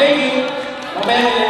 Thank you. My man